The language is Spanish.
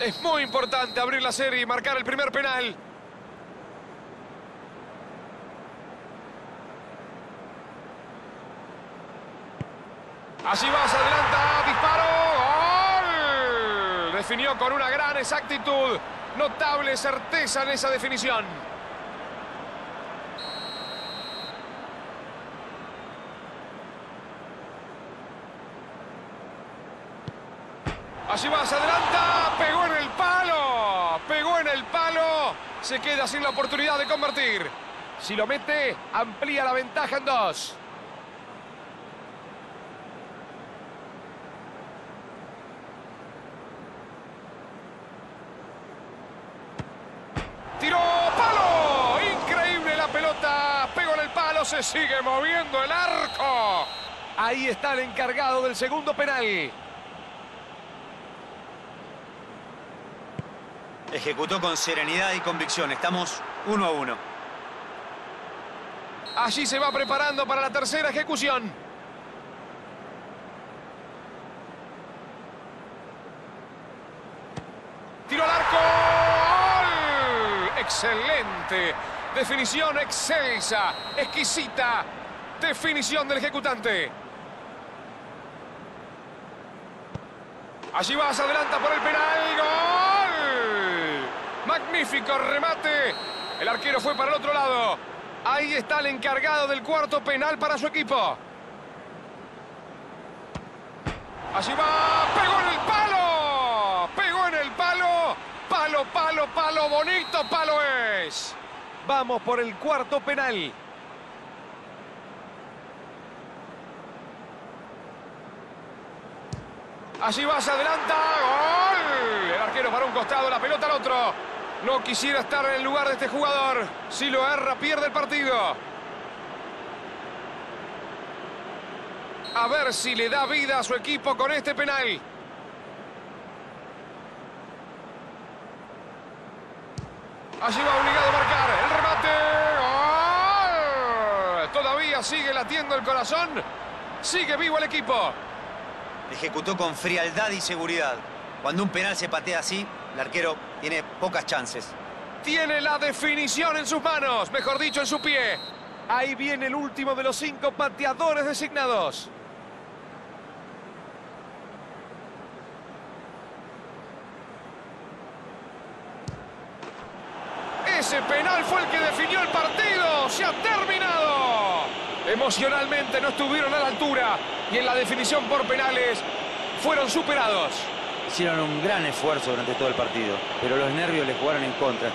Es muy importante abrir la serie y marcar el primer penal. Así va, se adelanta, disparo, gol. Definió con una gran exactitud, notable certeza en esa definición. Allí va, se adelanta, pegó en el palo, pegó en el palo, se queda sin la oportunidad de convertir. Si lo mete, amplía la ventaja en dos. Tiró, palo, increíble la pelota, pegó en el palo, se sigue moviendo el arco. Ahí está el encargado del segundo penal. Ejecutó con serenidad y convicción. Estamos uno a uno. Allí se va preparando para la tercera ejecución. Tiro al arco. ¡Gol! Excelente. Definición excelsa. Exquisita. Definición del ejecutante. Allí va, se adelanta por el penal. ¡Gol! Magnífico remate. El arquero fue para el otro lado. Ahí está el encargado del cuarto penal para su equipo. Allí va, pegó en el palo. Pegó en el palo. Palo, palo, palo, bonito palo es. Vamos por el cuarto penal. Allí va, se adelanta. ¡Gol! El arquero para un costado, la pelota al otro. No quisiera estar en el lugar de este jugador. Si lo erra, pierde el partido. A ver si le da vida a su equipo con este penal. Allí va obligado a marcar. El remate. Todavía sigue latiendo el corazón. Sigue vivo el equipo. Ejecutó con frialdad y seguridad. Cuando un penal se patea así, el arquero tiene pocas chances. Tiene la definición en sus manos, mejor dicho, en su pie. Ahí viene el último de los cinco pateadores designados. Ese penal fue el que definió el partido. ¡Se ha terminado! Emocionalmente no estuvieron a la altura y en la definición por penales fueron superados. Hicieron un gran esfuerzo durante todo el partido, pero los nervios les jugaron en contra.